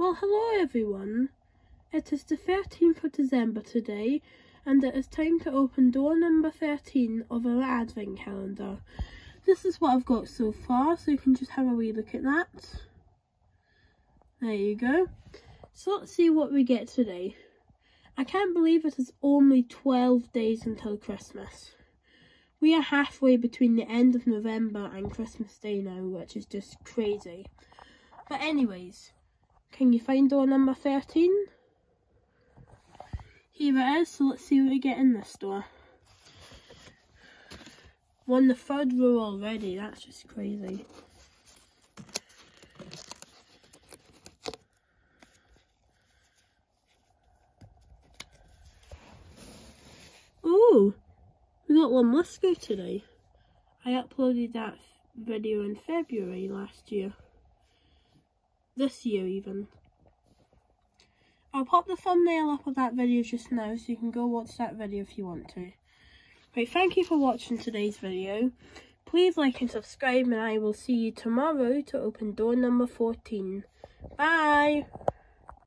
Well, hello everyone. It is the 13th of December today, and it is time to open door number 13 of our advent calendar. This is what I've got so far, so you can just have a wee look at that. There you go. So let's see what we get today. I can't believe it is only 12 days until Christmas. We are halfway between the end of November and Christmas Day now, which is just crazy. But anyways, can you find door number 13? Here it is, so let's see what we get in this door. Won the third row already, that's just crazy. Oh, we got Lamusco today. I uploaded that video in February last year. This year even. I'll pop the thumbnail up of that video just now so you can go watch that video if you want to. Right, thank you for watching today's video. Please like and subscribe and I will see you tomorrow to open door number 14. Bye!